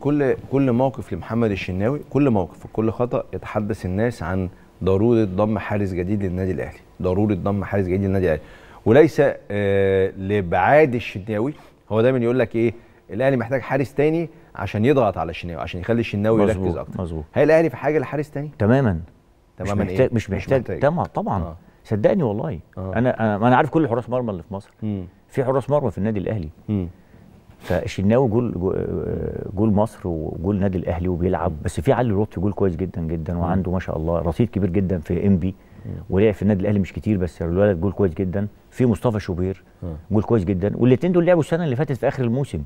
كل كل موقف لمحمد الشناوي كل موقف وكل خطأ يتحدث الناس عن ضرورة ضم حارس جديد للنادي الأهلي. ضرورة ضم حارس جديد للنادي الأهلي. وليس آه لابعاد الشناوي. هو دايما يقول لك إيه؟ الأهلي محتاج حارس تاني عشان يضغط على الشناوي عشان يخلي الشناوي يركز أكتر. مظبوط. هل الأهلي في حاجة لحارس تاني؟ تماما. تماما مش محتاج إيه؟ مش محتاج, محتاج. طبعا طبعا. آه. صدقني والله. آه. أنا أنا أنا عارف كل حراس مرمى اللي في مصر. مم. في حراس مرمى في النادي الأهلي. مم. فالشناوي جول جو- جول مصر وجول النادي الأهلي وبيلعب. بس في علي لطفي جول كويس جدا جدا وعنده ما شاء الله رصيد كبير جدا في إنبي ولعب في النادي الأهلي مش كتير بس الولد جول كويس جدا. في مصطفى شوبير آه. جول كويس جدا. والاثنين دول لعبوا السنة اللي فاتت في آخر الموسم.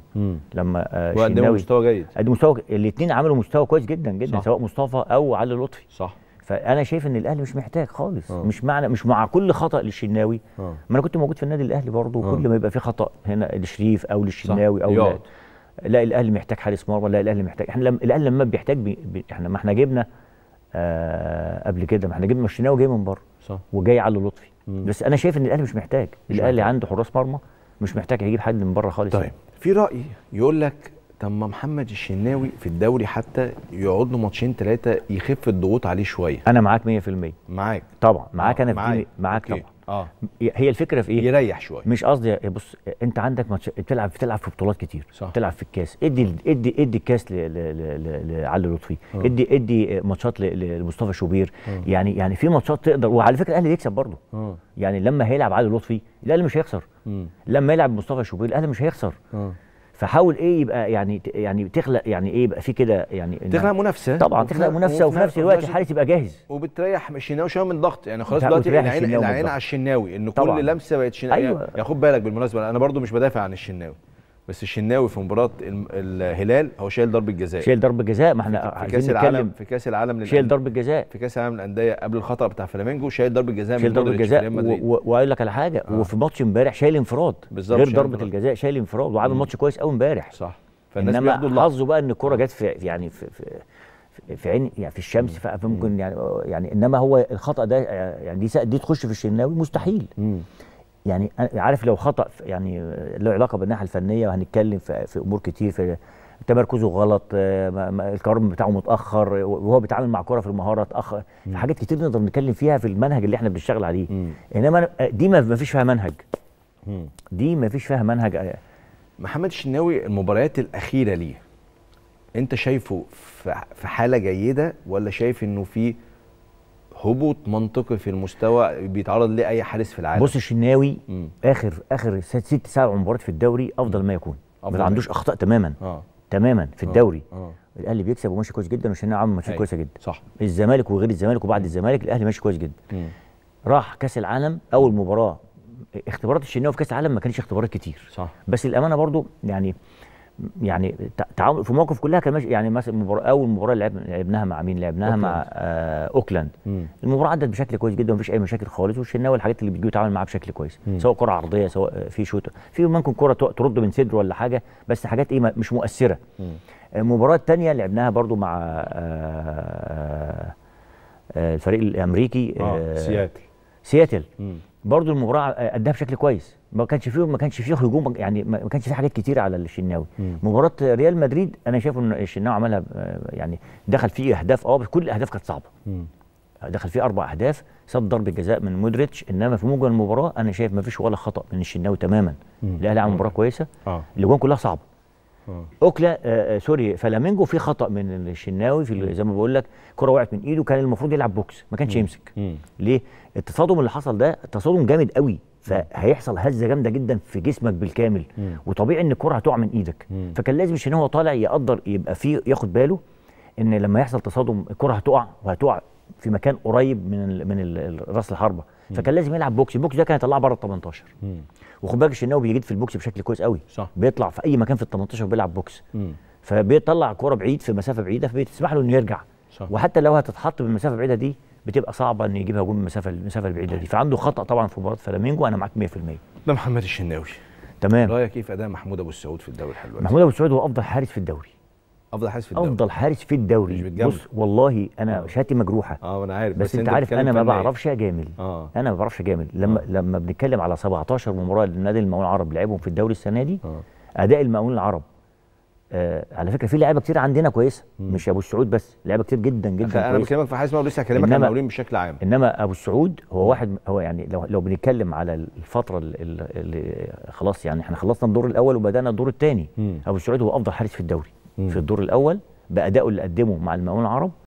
لما آه، وقدموا مستوى جيد. قدموا مستوى الاثنين عملوا مستوى كويس جدا جدا صح. سواء مصطفى أو علي لطفي. صح. فأنا شايف إن الأهلي مش محتاج خالص آه. مش معنى مش مع كل خطأ للشناوي آه ما أنا كنت موجود في النادي الأهلي برضه آه. كل ما يبقى في خطأ هنا لشريف أو للشناوي أو لا, يقعد. لا الأهلي محتاج حارس مرمى لا الأهلي محتاج إحنا لما الأهلي لما بيحتاج بي... بي... إحنا ما إحنا جبنا آه قبل كده ما إحنا جبنا الشناوي جاي من بره صح وجاي علي لطفي مم. بس أنا شايف إن الأهلي مش محتاج مش الأهلي. عنده حراس مرمى مش محتاج يجيب حد من بره خالص طيب في رأي يقول لك طب ما محمد الشناوي في الدوري حتى يقعد له ماتشين ثلاثة يخف الضغوط عليه شوية. أنا معاك 100% معاك. طبعا. معاك آه، أنا في معاك. دي معاك okay. طبعا. آه. هي الفكرة في إيه؟ يريح شوية. مش قصدي بص أنت عندك ماتش بتلعب بتلعب في بطولات كتير. صح. بتلعب في الكاس. ادي ادي ادي الكاس لعلي لطفي. آه. ادي ادي ماتشات ل- ل- لمصطفى شوبير. آه. يعني يعني في ماتشات تقدر وعلى فكرة الأهلي يكسب برضه. يعني لما هيلعب علي لطفي الأهلي مش هيخسر. مم. لما يلعب مصطفى شوبير الأهلي مش هيخسر. آه. فحاول إيه يبقى يعني يعني تخلق يعني إيه يبقى في كده يعني تخلق منافسة طبعا وفي تخلق منافسة وفي نفس الوقت الحارس يبقى جاهز وبتريح الشناوي شوية من الضغط يعني خلاص دلوقتي العين العين. على الشناوي إن. كل لمسة بقت شناوي أيوة. يعني خد بالك بالمناسبة أنا برضو مش بدافع عن الشناوي بس الشناوي في مباراة الهلال هو شايل ضربة جزاء. شايل ضربة جزاء. ما إحنا في كأس العالم في كأس العالم شايل ضربة جزاء. في كأس العالم للأندية قبل الخطأ بتاع فلامينجو شايل ضربة جزاء شايل ضربة جزاء. وأقول لك على حاجة. آه. وفي ماتش امبارح شايل انفراد. بالظبط، غير ضربة. الجزاء شايل انفراد. وعامل ماتش كويس قوي امبارح. صح. فالناس إنما حظه بقى إن الكره جت في يعني في في في- عين يعني في الشمس فممكن يعني يعني إنما هو الخطأ ده يعني دي دي تخش في الشناوي مستحيل. مم. يعني عارف لو خطأ يعني له علاقة بالناحية الفنية وهنتكلم في, في أمور كتير في تمركزه غلط آه، القرار بتاعه متأخر وهو بيتعامل مع كرة في المهارة اتأخر في حاجات كتير نقدر نتكلم فيها في المنهج اللي إحنا بنشتغل عليه. مم. إنما أنا- دي ما فيش فيها منهج. مم. دي ما فيش فيها منهج. آه، محمد الشناوي المباريات الأخيرة ليه؟ أنت شايفه في حالة جيدة ولا شايف إنه في هبوط منطقي في المستوى بيتعرض ليه اي حارس في العالم. بص الشناوي مم. اخر آخر ست ست سبع مباريات في الدوري أفضل ما يكون. ما عندوش أخطاء تماما. آه. تماما في آه. الدوري. آه. الأهلي بيكسب وماشي كويس جدا والشناوي عامل ماتشات. كويسة جدا. صح. الزمالك وغير الزمالك وبعد الزمالك الأهلي ماشي كويس جدا. مم. راح كأس العالم أول مباراة. اختبارات الشناوي في كأس العالم ما كانش اختبارات كتير. صح. بس الأمانة برضو يعني يعني تع- تعامل في مواقف كلها كان ماشي يعني مثلا مباراة أول مباراة لعب لعبناها مع مين؟ لعبناها مع آه أوكلاند مم. المباراة عدت بشكل كويس جدا ومفيش أي مشاكل خالص والشناوي الحاجات اللي بتجيب يتعامل معاها بشكل كويس مم. سواء كرة عرضية سواء آه، في شوط في ممكن كرة ترد من صدره ولا حاجة بس حاجات إيه مش مؤثرة مم. المباراة الثانية لعبناها برضو مع آه، آه، الفريق الأمريكي آه سياتل سياتل. برضو المباراة آه، أداها بشكل كويس. ما كانش فيه ما كانش فيه هجوم يعني ما كانش فيه حاجات كتير على الشناوي. مباراة ريال مدريد أنا شايف إن الشناوي عملها آه، يعني دخل فيه أهداف آه بس كل الأهداف كانت صعبة. مم. دخل فيه أربع أهداف صد ضربة جزاء من مودريتش. إنما في مجمل المباراة أنا شايف ما فيش ولا خطأ من الشناوي تماما. الأهلي عمل مباراة كويسة. آه. الأجوان كلها صعبة. اوكلا آه آه، sorry فلامينجو في خطأ من الشناوي في زي ما بقول لك كرة وقعت من ايده كان المفروض يلعب box ما كانش يمسك. ليه التصادم اللي حصل ده تصادم جامد قوي فهيحصل هزة جامدة جدا في جسمك بالكامل مم. وطبيعي إن الكرة هتقع من إيدك مم. فكان لازم عشان هو طالع يقدر يبقى فيه ياخد باله إن لما يحصل تصادم الكرة هتقع وهتقع في مكان قريب من من راس الحربة. فكان لازم يلعب box. ال box ده كان يطلعه بره ال 18 مم. وخد بالك الشناوي بيجيد في ال box بشكل كويس قوي. صح. بيطلع في أي مكان في ال 18 بيلعب box. مم. فبيطلع كوره بعيد في مسافة بعيدة فبتسمح له إنه يرجع. صح. وحتى لو هتتحط بالمسافه البعيده دي بتبقى صعبة ان يجيبها جول من المسافه المسافه البعيدة دي. فعنده خطأ طبعا في مباراة فلامينجو. أنا معاك 100% ده محمد الشناوي. تمام. رأيك إيه في أداء محمود أبو السعود في الدوري الحلواني محمود أبو سعود هو أفضل حارس في الدوري. أفضل حارس في الدوري. أفضل حارس في الدوري. مش. بص والله أنا آه. شهادتي مجروحة. آه أنا عارف بس, أنت عارف أنا ما. بعرفش أجامل. آه. أنا ما بعرفش أجامل. لما آه. لما بنتكلم على 17 مباراه للنادي المقاولون العرب لعبهم في الدوري السنة دي آه. أداء المقاولون العرب آه على فكرة في لعيبة كتير عندنا كويسة. مش أبو السعود بس لعيبة كتير جدا جدا أنا بكلمك في حاجة ولسه هكلمك عن المقاولين بشكل عام. إنما أبو السعود هو واحد هو يعني لو لو بنتكلم على الفترة اللي, اللي خلاص يعني إحنا خلصنا الدور الأول وبدأنا الدور الثاني. أبو السعود هو أفضل حارس في الدوري. في الدور الأول بادائه اللي قدمه مع المقاولين العرب